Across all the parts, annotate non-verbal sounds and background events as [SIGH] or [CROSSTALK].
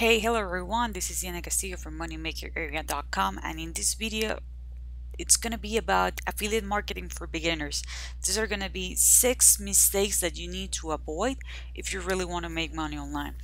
Hey, hello everyone, this is Diana Castillo from moneymakerarea.com and in this video it's going to be about affiliate marketing for beginners. These are going to be six mistakes that you need to avoid if you really want to make money online.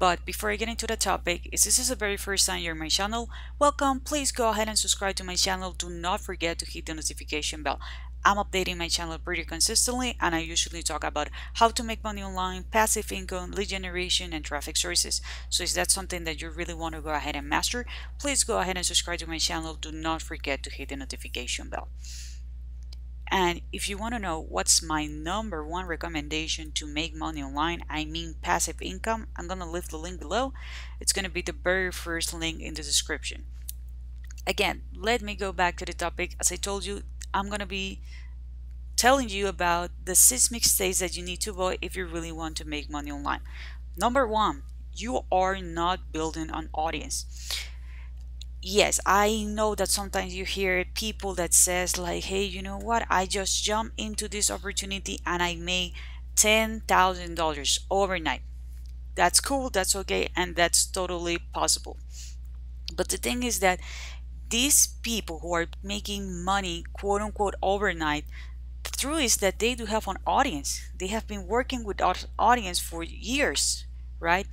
But before I get into the topic, if this is the very first time you're on my channel, welcome. Please go ahead and subscribe to my channel. Do not forget to hit the notification bell. I'm updating my channel pretty consistently and I usually talk about how to make money online, passive income, lead generation, and traffic sources. So if that's something that you really want to go ahead and master, please go ahead and subscribe to my channel. Do not forget to hit the notification bell. And if you want to know what's my number one recommendation to make money online, I mean passive income, I'm going to leave the link below. It's going to be the very first link in the description. Again, let me go back to the topic. As I told you, I'm going to be telling you about the six mistakes that you need to avoid if you really want to make money online. Number one, you are not building an audience. Yes, I know that sometimes you hear people that says like, hey, you know what? I just jumped into this opportunity and I made $10,000 overnight. That's cool, that's okay, and that's totally possible. But the thing is that these people who are making money quote unquote overnight the truth is that they do have an audience. They have been working with audience for years right?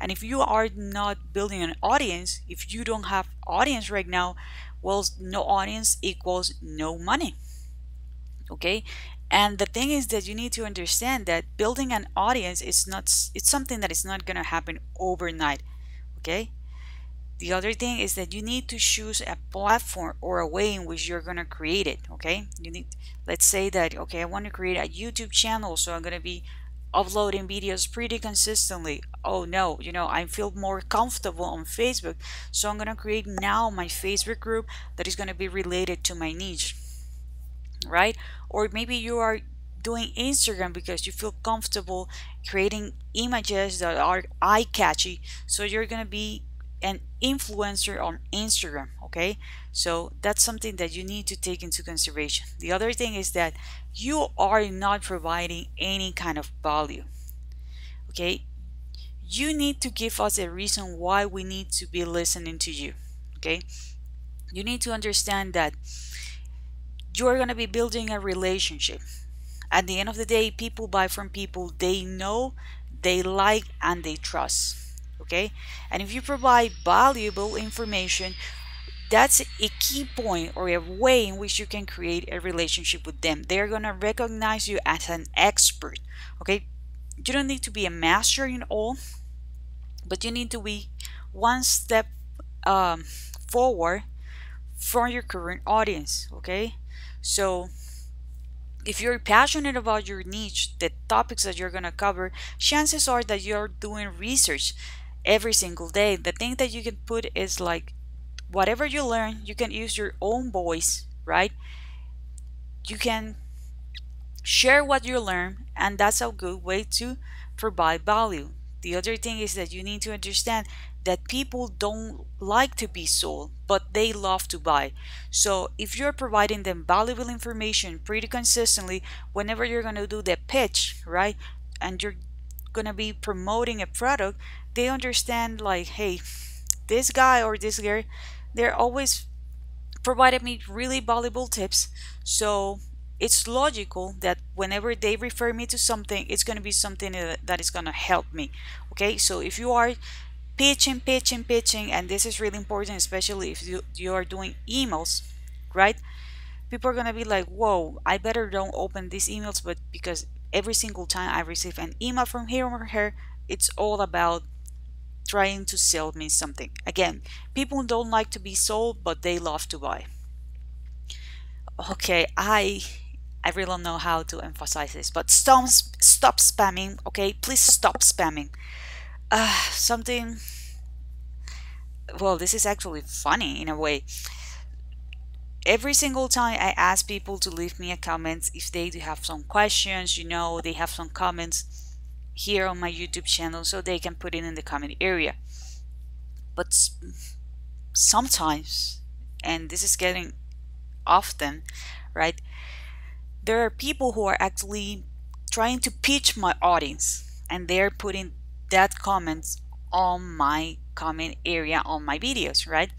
And if you are not building an audience if you don't have audience right now well no audience equals no money okay? And the thing is that you need to understand that building an audience is not it's something that is not going to happen overnight okay the other thing is that you need to choose a platform or a way in which you're going to create it. Okay. You need, let's say that, okay, I want to create a YouTube channel. So I'm going to be uploading videos pretty consistently. Oh no, you know, I feel more comfortable on Facebook. So I'm going to create now my Facebook group that is going to be related to my niche. Right. Or maybe you are doing Instagram because you feel comfortable creating images that are eye catchy. So you're going to be an influencer on Instagram okay? So that's something that you need to take into consideration. The other thing is that you are not providing any kind of value okay? You need to give us a reason why we need to be listening to you okay? You need to understand that you're going to be building a relationship. At the end of the day people buy from people they know they like and they trust okay? And if you provide valuable information that's a key point or a way in which you can create a relationship with them. They're going to recognize you as an expert okay? You don't need to be a master in all but you need to be one step um, forward from your current audience okay? So if you're passionate about your niche the topics that you're going to cover chances are that you're doing research every single day. The thing that you can put is like whatever you learn, you can use your own voice, right? You can share what you learn, and that's a good way to provide value. The other thing is that you need to understand that people don't like to be sold, but they love to buy. So if you're providing them valuable information pretty consistently, whenever you're going to do the pitch, right? And you're going to be promoting a product, they understand like, hey, this guy or this girl, they're always provided me really valuable tips. So it's logical that whenever they refer me to something, it's going to be something uh, that is going to help me. Okay, so if you are pitching, pitching, pitching, and this is really important, especially if you, you are doing emails, right? People are going to be like, whoa, I better don't open these emails, but because every single time I receive an email from here or her, it's all about trying to sell me something. Again, people don't like to be sold, but they love to buy. Okay, I I really don't know how to emphasize this, but stop stop spamming. Okay, please stop spamming. Uh, something. Well, this is actually funny in a way every single time I ask people to leave me a comment if they do have some questions, you know, they have some comments here on my YouTube channel so they can put it in the comment area. But sometimes, and this is getting often, right? There are people who are actually trying to pitch my audience and they're putting that comments on my comment area on my videos, right?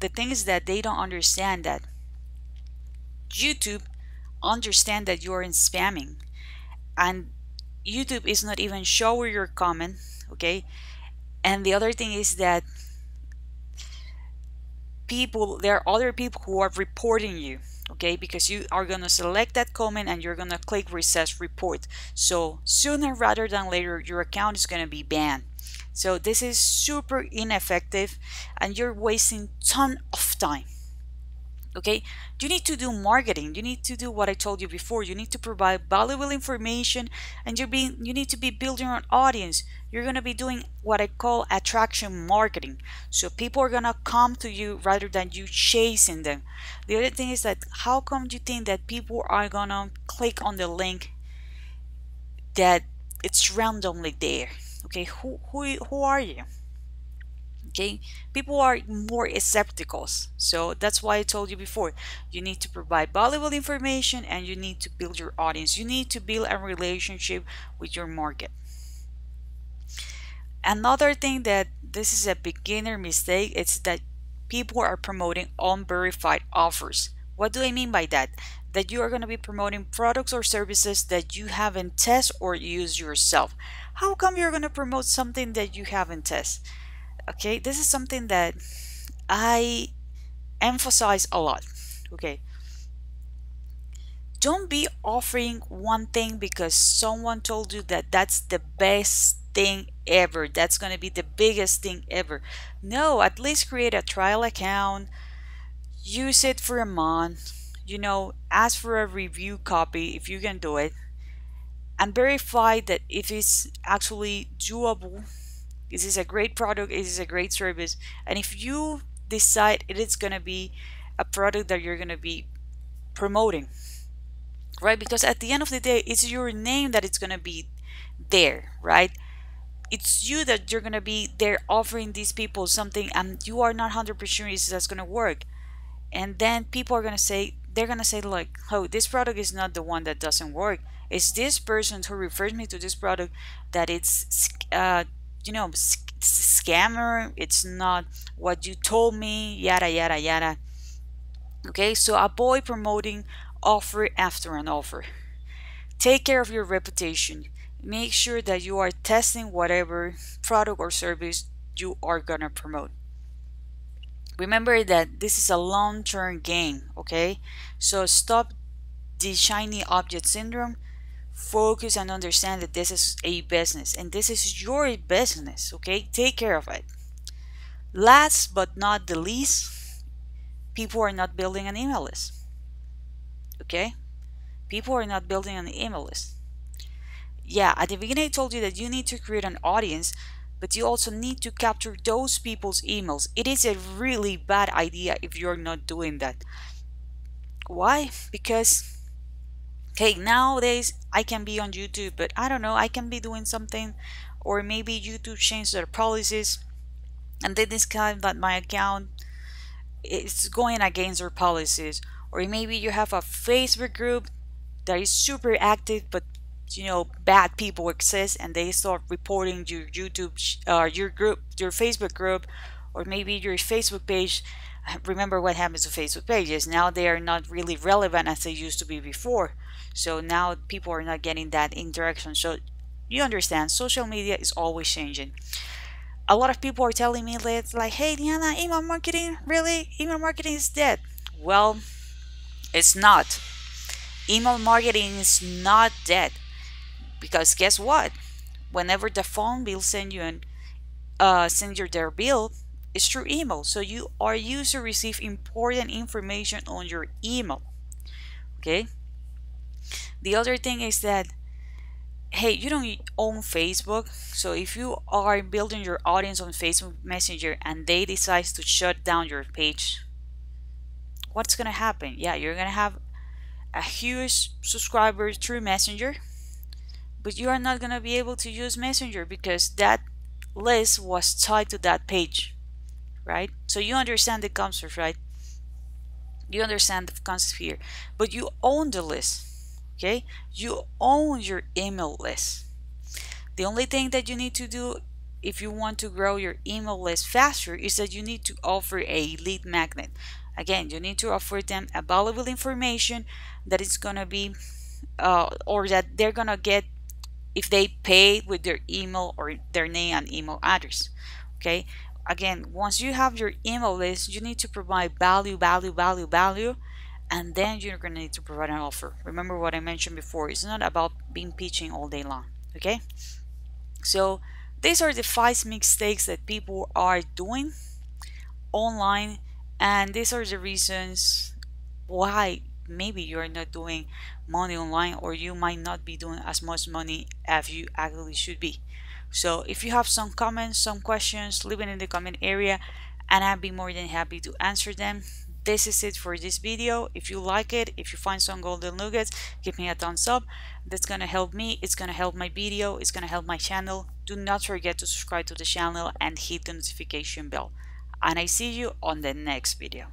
The thing is that they don't understand that YouTube understand that you're in spamming. And YouTube is not even showing your comment, okay? And the other thing is that people there are other people who are reporting you okay? Because you are going to select that comment and you're going to click recess report. So sooner rather than later your account is going to be banned so this is super ineffective and you're wasting ton of time okay? You need to do marketing. You need to do what i told you before. You need to provide valuable information and you're being you need to be building an audience. You're going to be doing what i call attraction marketing. So people are going to come to you rather than you chasing them. The other thing is that how come you think that people are going to click on the link that it's randomly there okay who who, who are you? Okay people are more skeptical so that's why i told you before you need to provide valuable information and you need to build your audience. You need to build a relationship with your market. Another thing that this is a beginner mistake it's that people are promoting unverified offers what do i mean by that? That you are going to be promoting products or services that you haven't tested or used yourself. How come you're going to promote something that you haven't tested okay this is something that i emphasize a lot okay? Don't be offering one thing because someone told you that that's the best thing ever that's going to be the biggest thing ever. No at least create a trial account use it for a month you know ask for a review copy if you can do it and verify that if it's actually doable is this is a great product, is a great service. And if you decide it is going to be a product that you're going to be promoting, right? Because at the end of the day, it's your name that it's going to be there, right? It's you that you're going to be there offering these people something and you are not 100% sure that's going to work. And then people are going to say, they're going to say like, oh, this product is not the one that doesn't work. It's this person who refers me to this product that it's uh, you know scammer. It's not what you told me yada yada yada. Okay? So avoid promoting offer after an offer. Take care of your reputation. Make sure that you are testing whatever product or service you are gonna promote remember that this is a long-term game okay? So stop the shiny object syndrome. Focus and understand that this is a business and this is your business okay? Take care of it. Last but not the least people are not building an email list okay? People are not building an email list. Yeah at the beginning i told you that you need to create an audience but you also need to capture those people's emails. It is a really bad idea if you're not doing that. Why? Because okay nowadays i can be on youtube but i don't know i can be doing something or maybe youtube changed their policies and they discover that my account is going against their policies. Or maybe you have a facebook group that is super active but you know bad people exist and they start reporting your youtube uh, your group your facebook group or maybe your facebook page [SIGHS] remember what happens to Facebook pages. Now they are not really relevant as they used to be before. So now people are not getting that interaction. So you understand, social media is always changing. A lot of people are telling me that like, hey Diana, email marketing, really? Email marketing is dead. Well, it's not. Email marketing is not dead. Because guess what? Whenever the phone bill send you an uh, send you their bill, it's through email. So you are used to receive important information on your email. Okay. The other thing is that hey, you don't own Facebook. So if you are building your audience on Facebook Messenger and they decide to shut down your page, what's gonna happen? Yeah, you're gonna have a huge subscriber through Messenger, but you are not gonna be able to use Messenger because that list was tied to that page right? So you understand the concept, right? You understand the concept here, but you own the list, okay? You own your email list. The only thing that you need to do if you want to grow your email list faster is that you need to offer a lead magnet again you need to offer them a valuable information that is gonna be uh, or that they're gonna get if they pay with their email or their name and email address okay? Again once you have your email list you need to provide value value value value and then you're going to need to provide an offer. Remember what i mentioned before it's not about being pitching all day long okay? So these are the five mistakes that people are doing online and these are the reasons why maybe you're not doing money online or you might not be doing as much money as you actually should be. So if you have some comments some questions leave it in the comment area and I'd be more than happy to answer them. This is it for this video. If you like it if you find some golden nuggets give me a thumbs up. That's gonna help me it's gonna help my video it's gonna help my channel. Do not forget to subscribe to the channel and hit the notification bell. And I see you on the next video